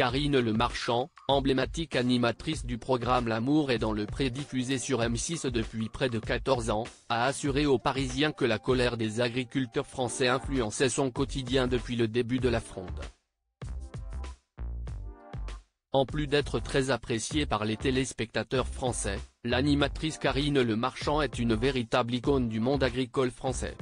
Karine Le Marchand, emblématique animatrice du programme L'amour est dans le pré diffusé sur M6 depuis près de 14 ans, a assuré aux Parisiens que la colère des agriculteurs français influençait son quotidien depuis le début de la fronde. En plus d'être très appréciée par les téléspectateurs français, l'animatrice Karine Le Marchand est une véritable icône du monde agricole français.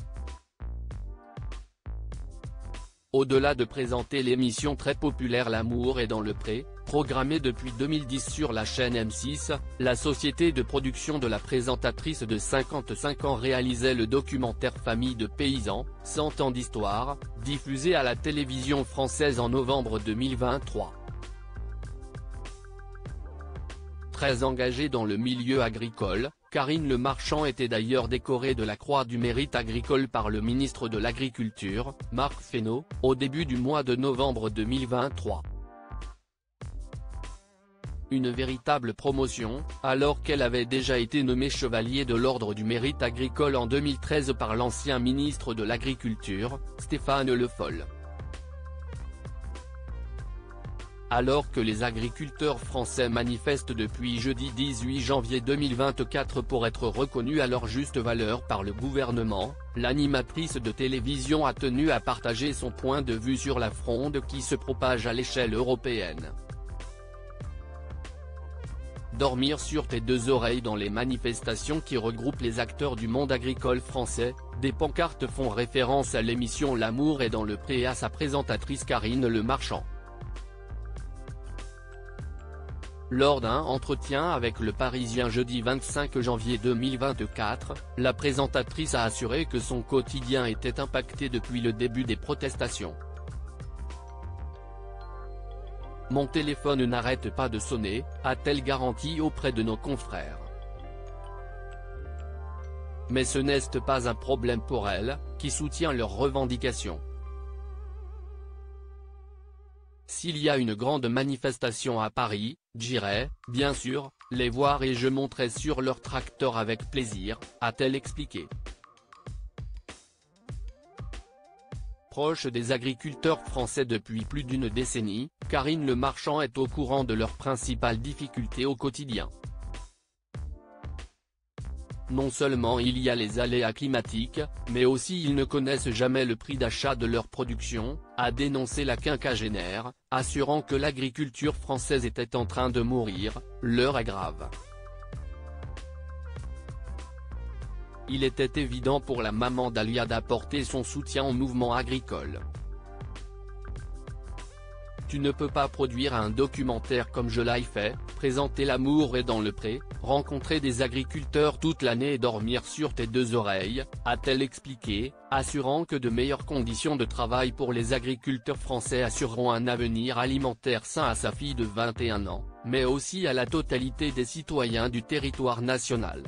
Au-delà de présenter l'émission très populaire L'amour est dans le pré, programmée depuis 2010 sur la chaîne M6, la société de production de la présentatrice de 55 ans réalisait le documentaire Famille de paysans, 100 ans d'histoire, diffusé à la télévision française en novembre 2023. Très engagée dans le milieu agricole, Karine Le Marchand était d'ailleurs décorée de la Croix du Mérite agricole par le ministre de l'Agriculture, Marc Fesneau, au début du mois de novembre 2023. Une véritable promotion, alors qu'elle avait déjà été nommée chevalier de l'Ordre du Mérite agricole en 2013 par l'ancien ministre de l'Agriculture, Stéphane Le Foll. Alors que les agriculteurs français manifestent depuis jeudi 18 janvier 2024 pour être reconnus à leur juste valeur par le gouvernement, l'animatrice de télévision a tenu à partager son point de vue sur la fronde qui se propage à l'échelle européenne. Dormir sur tes deux oreilles dans les manifestations qui regroupent les acteurs du monde agricole français, des pancartes font référence à l'émission L'amour est dans le pré à sa présentatrice Karine Le Marchand. Lors d'un entretien avec le Parisien jeudi 25 janvier 2024, la présentatrice a assuré que son quotidien était impacté depuis le début des protestations. Mon téléphone n'arrête pas de sonner, a-t-elle garanti auprès de nos confrères. Mais ce n'est pas un problème pour elle, qui soutient leurs revendications. S'il y a une grande manifestation à Paris, j'irai, bien sûr, les voir et je monterai sur leur tracteur avec plaisir, a-t-elle expliqué. Proche des agriculteurs français depuis plus d'une décennie, Karine Le Marchand est au courant de leurs principales difficultés au quotidien. Non seulement il y a les aléas climatiques, mais aussi ils ne connaissent jamais le prix d'achat de leur production, a dénoncé la quinquagénaire, assurant que l'agriculture française était en train de mourir, l'heure est grave. Il était évident pour la maman d'Alia d'apporter son soutien au mouvement agricole. Tu ne peux pas produire un documentaire comme je l'ai fait, présenter l'amour et dans le pré, rencontrer des agriculteurs toute l'année et dormir sur tes deux oreilles, a-t-elle expliqué, assurant que de meilleures conditions de travail pour les agriculteurs français assureront un avenir alimentaire sain à sa fille de 21 ans, mais aussi à la totalité des citoyens du territoire national.